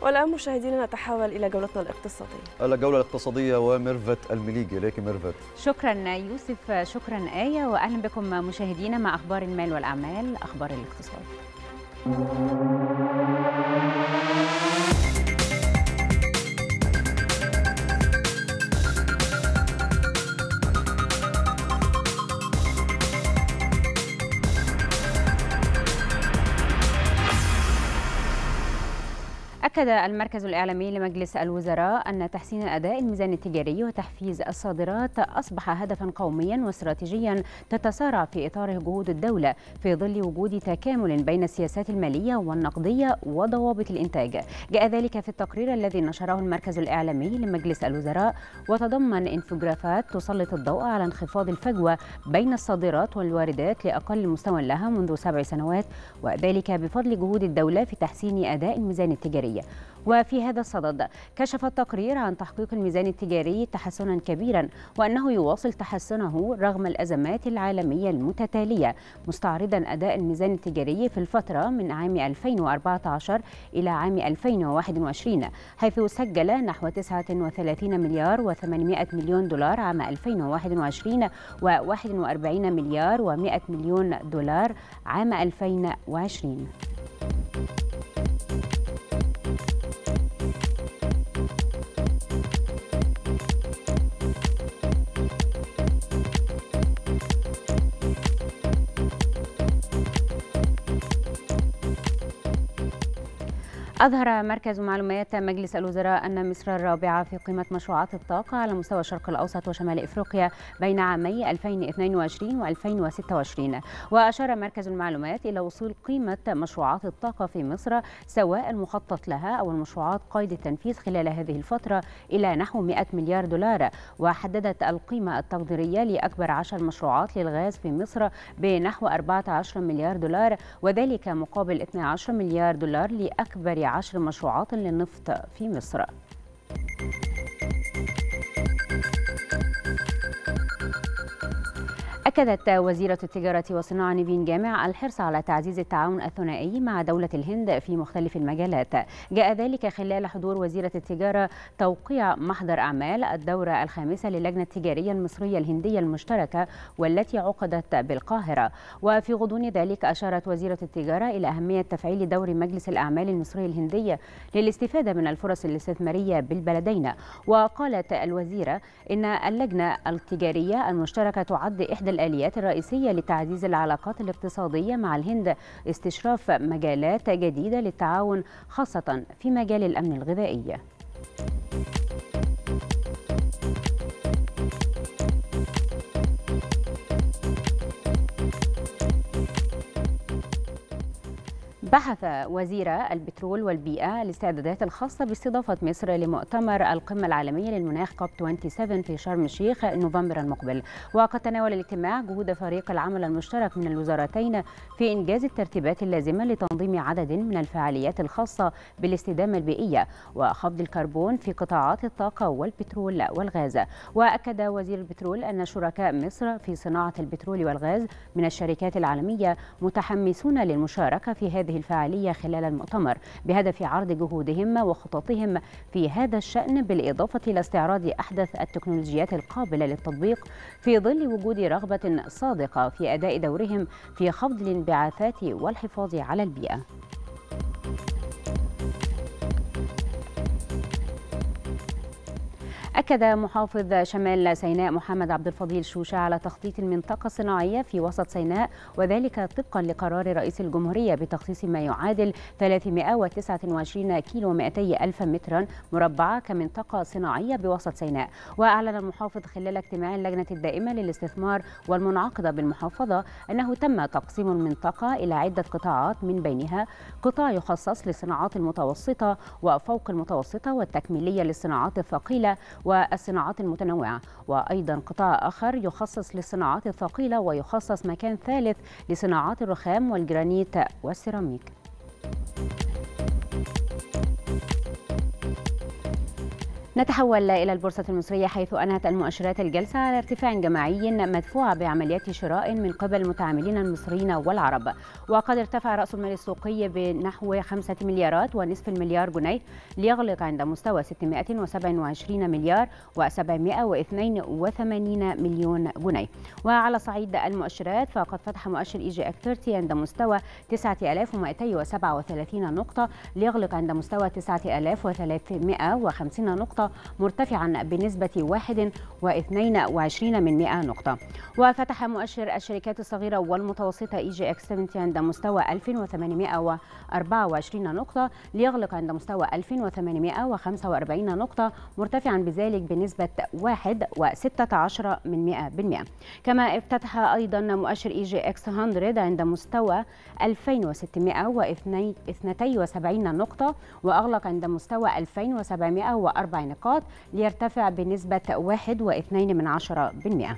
والآن مشاهدينا نتحول إلى جولتنا الاقتصادية. الجولة الاقتصادية وميرفت المليجي إليك ميرفت. شكرا يوسف شكرا آية وأهلا بكم مشاهدينا مع أخبار المال والأعمال أخبار الاقتصاد. أكد المركز الإعلامي لمجلس الوزراء أن تحسين أداء الميزان التجاري وتحفيز الصادرات أصبح هدفا قوميا واستراتيجيا تتسارع في إطاره جهود الدولة في ظل وجود تكامل بين السياسات المالية والنقدية وضوابط الإنتاج. جاء ذلك في التقرير الذي نشره المركز الإعلامي لمجلس الوزراء وتضمن إنفوجرافات تسلط الضوء على انخفاض الفجوة بين الصادرات والواردات لأقل مستوى لها منذ سبع سنوات وذلك بفضل جهود الدولة في تحسين أداء الميزان التجاري. وفي هذا الصدد كشف التقرير عن تحقيق الميزان التجاري تحسنا كبيرا وأنه يواصل تحسنه رغم الأزمات العالمية المتتالية مستعرضا أداء الميزان التجاري في الفترة من عام 2014 إلى عام 2021 حيث سجل نحو 39 مليار و800 مليون دولار عام 2021 و41 مليار و100 مليون دولار عام 2020 أظهر مركز معلومات مجلس الوزراء أن مصر الرابعة في قيمة مشروعات الطاقة على مستوى الشرق الأوسط وشمال إفريقيا بين عامي 2022 و2026 وأشار مركز المعلومات إلى وصول قيمة مشروعات الطاقة في مصر سواء المخطط لها أو المشروعات قيد التنفيذ خلال هذه الفترة إلى نحو 100 مليار دولار. وحددت القيمة التقديرية لأكبر 10 مشروعات للغاز في مصر بنحو 14 مليار دولار وذلك مقابل 12 مليار دولار لأكبر عشر مشروعات للنفط في مصر. أكدت وزيرة التجارة والصناعة نيفين جامع الحرص على تعزيز التعاون الثنائي مع دولة الهند في مختلف المجالات. جاء ذلك خلال حضور وزيرة التجارة توقيع محضر أعمال الدورة الخامسة للجنة التجارية المصرية الهندية المشتركة والتي عقدت بالقاهرة. وفي غضون ذلك أشارت وزيرة التجارة إلى أهمية تفعيل دور مجلس الأعمال المصري الهندية للاستفادة من الفرص الاستثمارية بالبلدين. وقالت الوزيرة إن اللجنة التجارية المشتركة تعد إحدى الآليات الرئيسية لتعزيز العلاقات الاقتصادية مع الهند استشراف مجالات جديدة للتعاون خاصة في مجال الأمن الغذائي. بحث وزير البترول والبيئة الاستعدادات الخاصة باستضافة مصر لمؤتمر القمة العالمية للمناخ كوب 27 في شرم الشيخ نوفمبر المقبل. وقد تناول الاجتماع جهود فريق العمل المشترك من الوزارتين في إنجاز الترتيبات اللازمة لتنظيم عدد من الفعاليات الخاصة بالاستدامة البيئية وخفض الكربون في قطاعات الطاقة والبترول والغاز. وأكد وزير البترول أن شركاء مصر في صناعة البترول والغاز من الشركات العالمية متحمسون للمشاركة في هذه الفعالية خلال المؤتمر بهدف عرض جهودهم وخططهم في هذا الشأن بالإضافة إلى استعراض أحدث التكنولوجيات القابلة للتطبيق في ظل وجود رغبة صادقة في أداء دورهم في خفض الانبعاثات والحفاظ على البيئة. أكد محافظ شمال سيناء محمد عبد الفضيل شوشة على تخطيط المنطقة الصناعية في وسط سيناء وذلك طبقا لقرار رئيس الجمهورية بتخصيص ما يعادل 329 كيلو 200 ألف مترا مربعة كمنطقة صناعية بوسط سيناء. وأعلن المحافظ خلال اجتماع اللجنة الدائمة للاستثمار والمنعقدة بالمحافظة أنه تم تقسيم المنطقة إلى عدة قطاعات من بينها قطاع يخصص للصناعات المتوسطة وفوق المتوسطة والتكميلية للصناعات الثقيلة والصناعات المتنوعة. وأيضا قطاع آخر يخصص للصناعات الثقيلة ويخصص مكان ثالث لصناعات الرخام والجرانيت والسيراميك. نتحول إلى البورصة المصرية حيث أنهت المؤشرات الجلسة على ارتفاع جماعي مدفوع بعمليات شراء من قبل المتعاملين المصريين والعرب. وقد ارتفع رأس المال السوقي بنحو 5 مليارات ونصف المليار جنيه ليغلق عند مستوى 627 مليار و782 مليون جنيه. وعلى صعيد المؤشرات فقد فتح مؤشر EGX 30 عند مستوى 9237 نقطة ليغلق عند مستوى 9350 نقطة مرتفعا بنسبة 1.22 من 100 نقطة. وفتح مؤشر الشركات الصغيرة والمتوسطة EGX 70 عند مستوى 2824 نقطة ليغلق عند مستوى 2845 نقطة مرتفعا بذلك بنسبة 1.16 من 100% كما افتتح أيضا مؤشر EGX 100 عند مستوى 2672 نقطة وأغلق عند مستوى 2704 نقاط ليرتفع بنسبة 1.2 من 10%.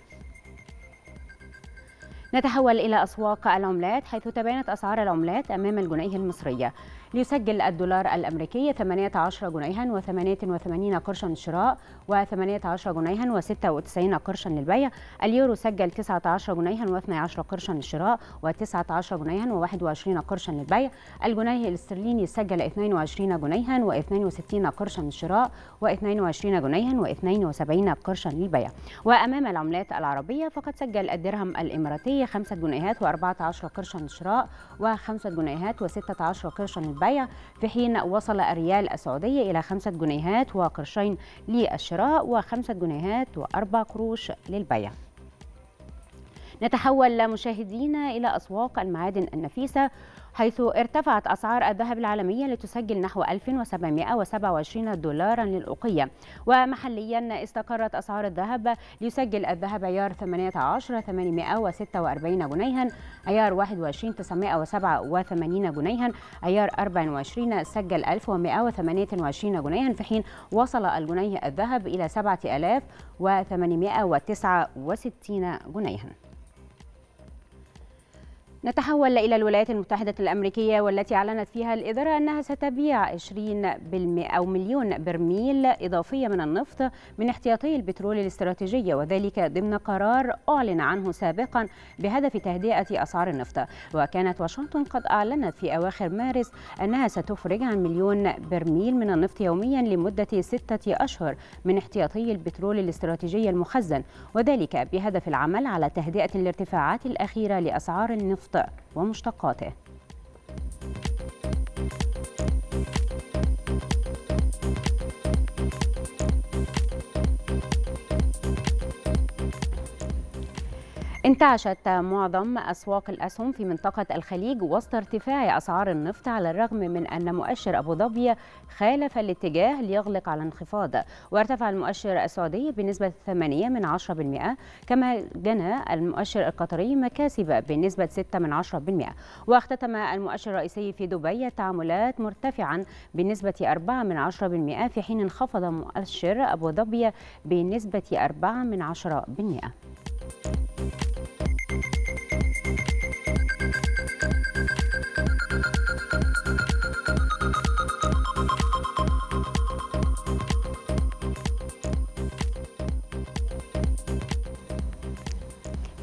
نتحول إلى أسواق العملات حيث تباينت أسعار العملات أمام الجنيه المصرية ليسجل الدولار الأمريكي 18 جنيها و88 قرشا للشراء و18 جنيها و96 قرشا للبيع. اليورو سجل 19 جنيها و12 قرشا للشراء و19 جنيها و21 قرشا للبيع. الجنيه الاسترليني سجل 22 جنيها و62 قرشا للشراء و22 جنيها و72 قرشا للبيع. وأمام العملات العربية فقد سجل الدرهم الإماراتي 5 جنيهات و14 قرشا للشراء و5 جنيهات و16 قرشا للبيع. البيع في حين وصل الريال السعودي إلى خمسة جنيهات وقرشين للشراء وخمسة جنيهات وأربع قروش للبيع. نتحول مشاهدينا إلى أسواق المعادن النفيسة. حيث ارتفعت أسعار الذهب العالمية لتسجل نحو 1727 دولارا للأوقية ومحليا استقرت أسعار الذهب ليسجل الذهب عيار 18 846 جنيها عيار 21 987 جنيها عيار 24 سجل 1128 جنيها. في حين وصل الجنيه الذهب إلى 7869 جنيها. نتحول إلى الولايات المتحدة الأمريكية والتي أعلنت فيها الإدارة أنها ستبيع 20 أو مليون برميل إضافية من النفط من احتياطي البترول الاستراتيجية وذلك ضمن قرار أعلن عنه سابقا بهدف تهدئة أسعار النفط. وكانت واشنطن قد أعلنت في أواخر مارس أنها ستفرج عن مليون برميل من النفط يوميا لمدة ستة أشهر من احتياطي البترول الاستراتيجي المخزن وذلك بهدف العمل على تهدئة الارتفاعات الأخيرة لأسعار النفط. ومشتقاته. انتعشت معظم أسواق الأسهم في منطقة الخليج وسط ارتفاع أسعار النفط على الرغم من أن مؤشر أبو ظبي خالف الاتجاه ليغلق على انخفاض وارتفع المؤشر السعودي بنسبة 8 من 10% كما جنى المؤشر القطري مكاسب بنسبة 6 من 10% واختتم المؤشر الرئيسي في دبي التعاملات مرتفعا بنسبة 4 من 10% في حين انخفض مؤشر أبو ظبي بنسبة 4 من 10%.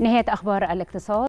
نهاية أخبار الاقتصاد.